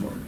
department.